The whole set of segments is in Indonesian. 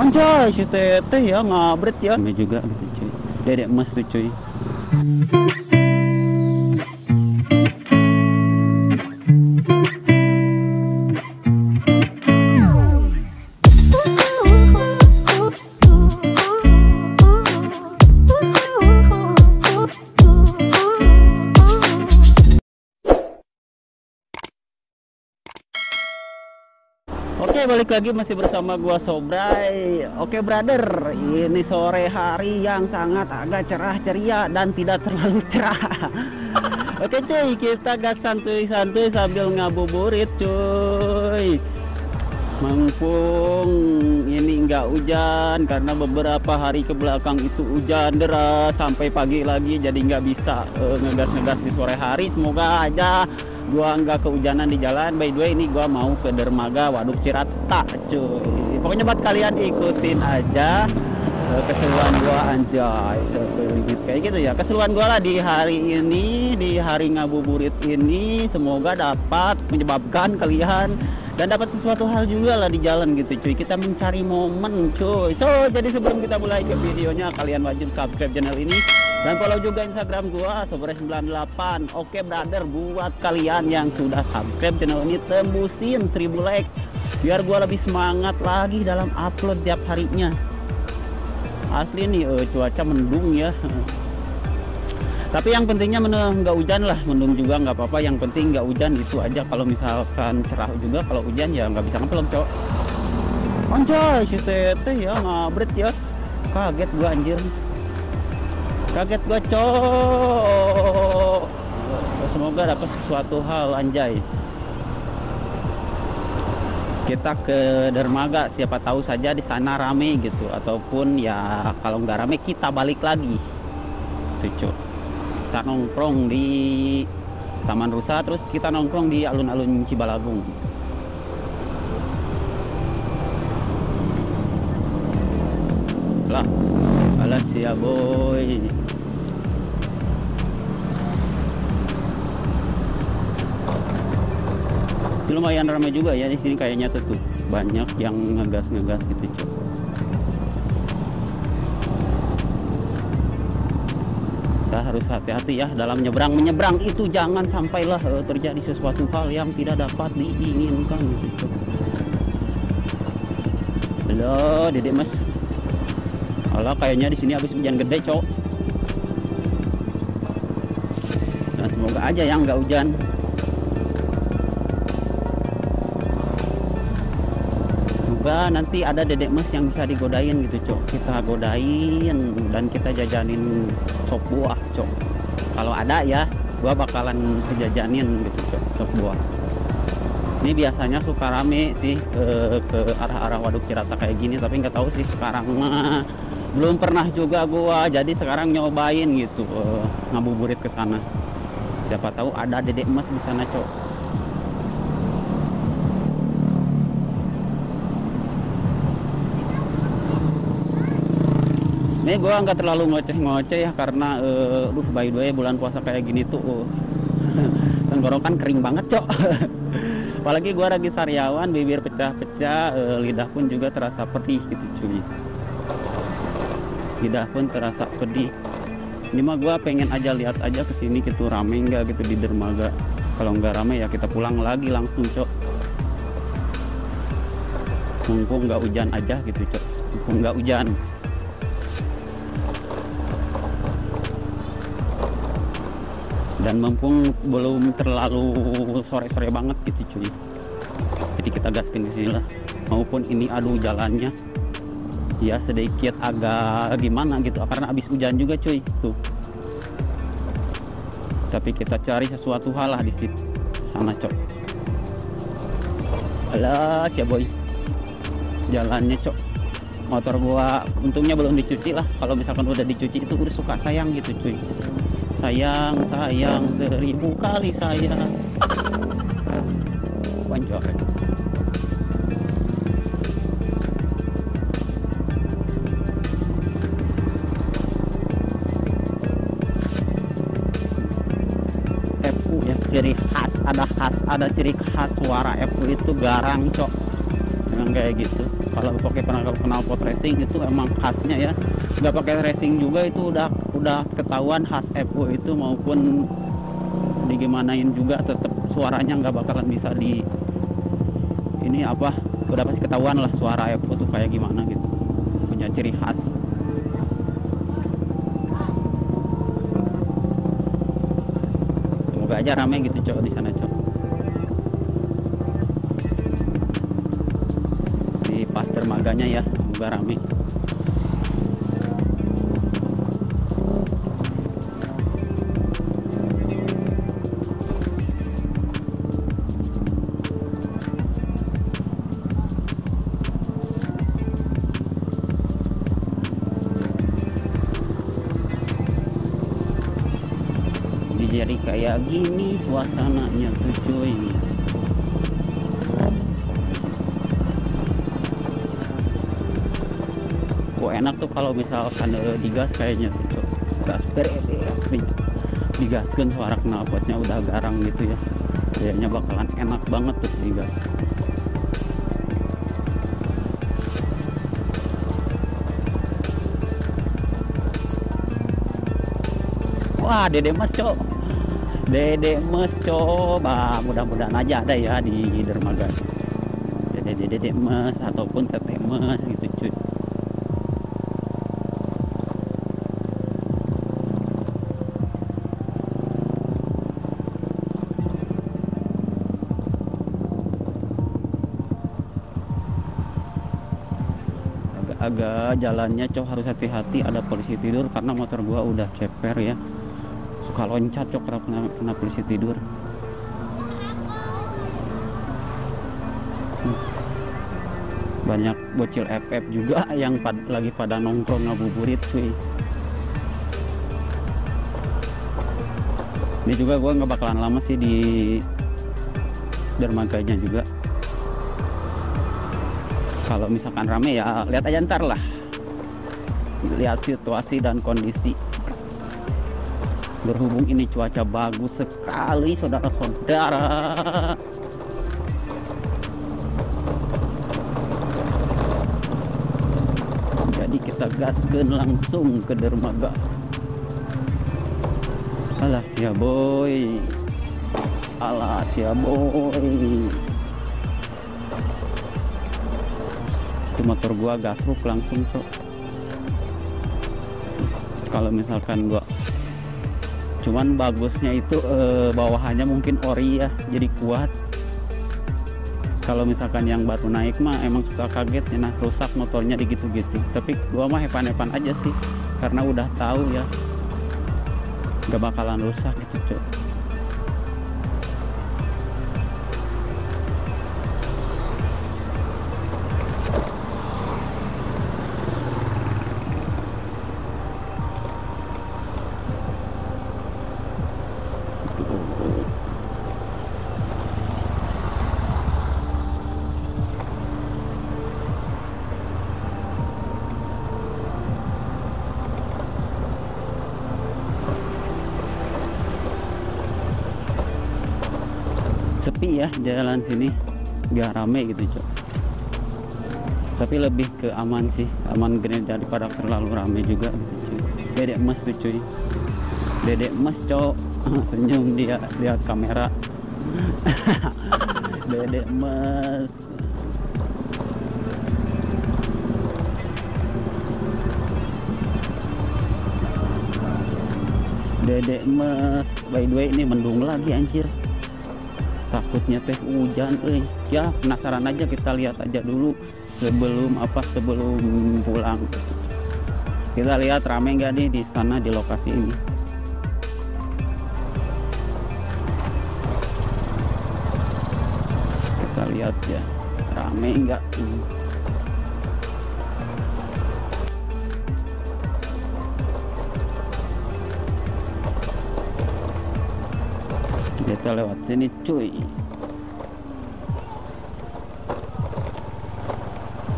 Anjay, si teteh ya ngabret ya. Ini juga gitu cuy. Dedek emas tuh cuy. Oke balik lagi masih bersama gua Sobray. Oke brother ini sore hari yang sangat agak cerah ceria dan tidak terlalu cerah. Oke cuy kita gas santuy-santuy sambil ngabuburit cuy. Mumpung ini nggak hujan karena beberapa hari ke belakang itu hujan deras sampai pagi lagi jadi nggak bisa uh, ngegas-ngegas di sore hari. Semoga aja gua nggak kehujanan di jalan. By the way ini gua mau ke dermaga waduk cirata cuy. Pokoknya buat kalian ikutin aja uh, keseruan gua anjay. Kayak gitu ya keseruan gua lah di hari ini di hari ngabuburit ini. Semoga dapat menyebabkan kalian dan dapat sesuatu hal juga lah di jalan gitu cuy. Kita mencari momen cuy. So jadi sebelum kita mulai ke videonya kalian wajib subscribe channel ini dan follow juga instagram gua sobres98 oke brother buat kalian yang sudah subscribe channel ini tembusin 1000 like. Biar gua lebih semangat lagi dalam upload tiap harinya. Asli nih uh, cuaca mendung ya. Tapi yang pentingnya nggak hujan lah. Mendung juga nggak apa-apa. Yang penting nggak hujan itu aja. Kalau misalkan cerah juga kalau hujan ya nggak bisa ngevlog cok. Anjay si teteh ya ngabret ya. Kaget gua anjir kaget gua cok. Semoga dapat sesuatu hal anjay. Kita ke dermaga siapa tahu saja di sana rame gitu. Ataupun ya kalau nggak rame kita balik lagi. Tuh kita nongkrong di Taman Rusa terus kita nongkrong di alun-alun Cibalagung. Lah alat ya boy Ini lumayan ramai juga ya di sini kayaknya tuh banyak yang ngegas-ngegas gitu cok. Kita harus hati-hati ya dalam menyeberang menyeberang itu jangan sampailah uh, terjadi sesuatu hal yang tidak dapat diinginkan gitu. halo dedek mas. Allah kayaknya di sini habis hujan gede cok. Nah semoga aja yang nggak hujan semoga nanti ada dedek mas yang bisa digodain gitu cok. Kita godain dan kita jajanin sop buah cok. Kalau ada ya gua bakalan sejajanin gitu cok sop buah. Ini biasanya suka rame sih ke, ke arah-arah waduk cirata kayak gini tapi nggak tahu sih sekarang mah. Belum pernah juga gua jadi sekarang nyobain gitu uh, ngabuburit ke sana. Siapa tahu ada dedek emas di sana cok ini gue nggak terlalu ngoceh-ngoceh ya karena uh, duh by bulan puasa kayak gini tuh uh, tenggorokan kering banget cok. Apalagi gue lagi sariawan bibir pecah-pecah uh, lidah pun juga terasa pedih gitu cuy. Lidah pun terasa pedih. Ini mah gue pengen aja lihat aja ke sini gitu rame nggak gitu di dermaga. Kalau nggak rame ya kita pulang lagi langsung cok. Mumpung nggak hujan aja gitu cok. Mumpung nggak hujan dan mumpung belum terlalu sore-sore banget gitu cuy. Jadi kita gaskin di sini lah. Maupun ini aduh jalannya ya sedikit agak gimana gitu. Karena habis hujan juga cuy. Tuh. Tapi kita cari sesuatu hal lah di situ sana cok. Alah ya boy. Jalannya cok motor gua untungnya belum dicuci lah. Kalau misalkan udah dicuci itu udah suka sayang gitu cuy. Sayang sayang seribu kali sayang. Wanjok FU ya ciri khas ada khas ada ciri khas suara FU itu garang cok yang kayak gitu. Kalau pakai perangkap knalpot racing itu emang khasnya ya. Nggak pakai racing juga itu udah udah ketahuan khas Evo itu maupun digimanain juga tetap suaranya nggak bakalan bisa di ini apa udah pasti ketahuan lah suara Evo tuh kayak gimana gitu. Punya ciri khas. Semoga aja rame gitu cok di sana cok dermaganya ya semoga rame. Jadi kayak gini suasananya tuh cuy enak tuh kalau misalkan uh, digas kayaknya cuy gas beres digaskan suara knalpotnya udah garang gitu ya. Kayaknya bakalan enak banget tuh digas. Wah dede mas cok. Dede mas coba. Mudah-mudahan aja ada ya di dermaga. Dede dede mas ataupun tete mas gitu cuy agak jalannya cok harus hati-hati ada polisi tidur karena motor gua udah ceper ya. Suka loncat cok kena, kena polisi tidur. Banyak bocil FF juga yang pad, lagi pada nongkrong ngabuburit cuy. Ini juga gua nggak bakalan lama sih di dermaganya juga kalau misalkan rame ya lihat aja ntar lah. Lihat situasi dan kondisi. Berhubung ini cuaca bagus sekali saudara-saudara. Jadi kita gaskan langsung ke dermaga. Alah sia boy. Alah sia boy itu motor gua gasruk langsung cok. Kalau misalkan gua cuman bagusnya itu eh, bawahannya mungkin ori ya jadi kuat. Kalau misalkan yang baru naik mah emang suka kaget ya nah rusak motornya di gitu-gitu. Tapi gua mah hepan-hepan aja sih karena udah tahu ya gak bakalan rusak gitu cok ya jalan sini. Gak rame gitu cok. Tapi lebih ke aman sih aman gini daripada terlalu rame juga gitu dedek emas tuh cuy. Dedek emas cok. Senyum dia lihat kamera. Dedek emas. Dedek emas. By the way ini mendung lagi anjir takutnya teh hujan eh. Ya penasaran aja kita lihat aja dulu sebelum apa sebelum pulang. Kita lihat rame nggak nih di sana di lokasi ini? Kita lihat ya rame nggak kita lewat sini cuy.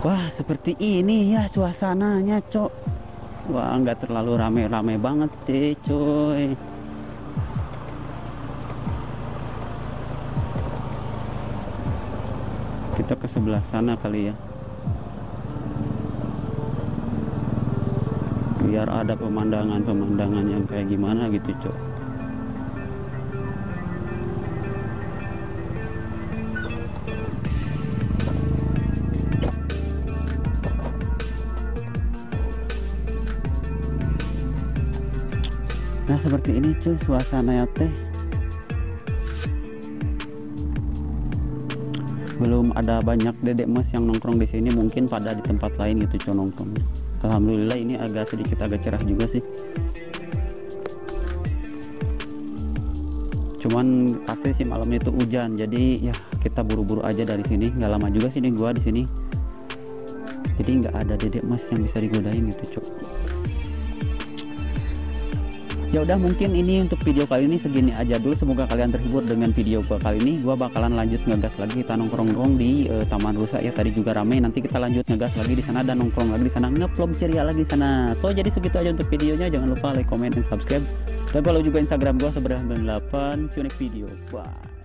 Wah seperti ini ya suasananya cok. Wah nggak terlalu rame-rame banget sih cuy. Kita ke sebelah sana kali ya. Biar ada pemandangan-pemandangan yang kayak gimana gitu cok seperti ini cuy suasana ya teh. Belum ada banyak dedek mas yang nongkrong di sini mungkin pada di tempat lain gitu cuy nongkrong. Alhamdulillah ini agak sedikit agak cerah juga sih. Cuman pasti sih malam itu hujan jadi ya kita buru-buru aja dari sini. Nggak lama juga sini gua di sini. Jadi nggak ada dedek mas yang bisa digodain gitu cok ya udah mungkin ini untuk video kali ini segini aja dulu. Semoga kalian terhibur dengan video gua kali ini. Gua bakalan lanjut ngegas lagi kita nongkrong-nongkrong di uh, Taman Rusa. Ya tadi juga rame. Nanti kita lanjut ngegas lagi di sana dan nongkrong lagi di sana. Ngevlog ceria lagi di sana. So jadi segitu aja untuk videonya. Jangan lupa like comment dan subscribe. Dan follow juga instagram gua sebenarnya 98 see you next video. Bye